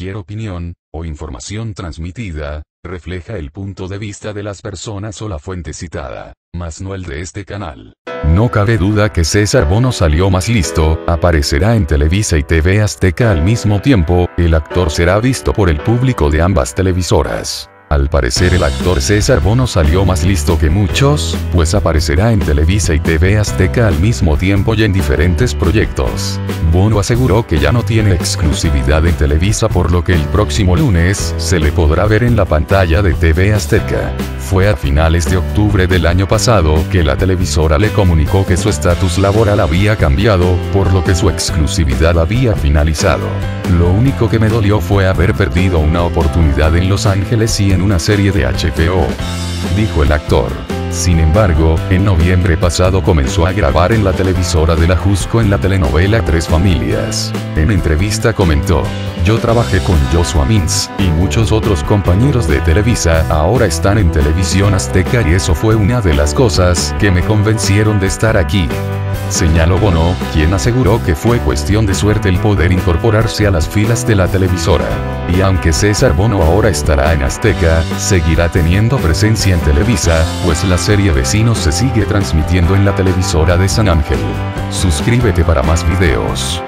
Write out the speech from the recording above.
cualquier opinión, o información transmitida, refleja el punto de vista de las personas o la fuente citada, mas no el de este canal. No cabe duda que César Bono salió más listo, aparecerá en Televisa y TV Azteca al mismo tiempo, el actor será visto por el público de ambas televisoras. Al parecer el actor César Bono salió más listo que muchos, pues aparecerá en Televisa y TV Azteca al mismo tiempo y en diferentes proyectos. Bono aseguró que ya no tiene exclusividad en Televisa por lo que el próximo lunes se le podrá ver en la pantalla de TV Azteca. Fue a finales de octubre del año pasado que la televisora le comunicó que su estatus laboral había cambiado, por lo que su exclusividad había finalizado. Lo único que me dolió fue haber perdido una oportunidad en Los Ángeles y en una serie de HBO. Dijo el actor. Sin embargo, en noviembre pasado comenzó a grabar en la televisora de la Jusco en la telenovela Tres Familias. En entrevista comentó, yo trabajé con Joshua Mintz, y muchos otros compañeros de Televisa ahora están en televisión azteca y eso fue una de las cosas que me convencieron de estar aquí señaló Bono, quien aseguró que fue cuestión de suerte el poder incorporarse a las filas de la televisora. Y aunque César Bono ahora estará en Azteca, seguirá teniendo presencia en Televisa, pues la serie Vecinos se sigue transmitiendo en la televisora de San Ángel. Suscríbete para más videos.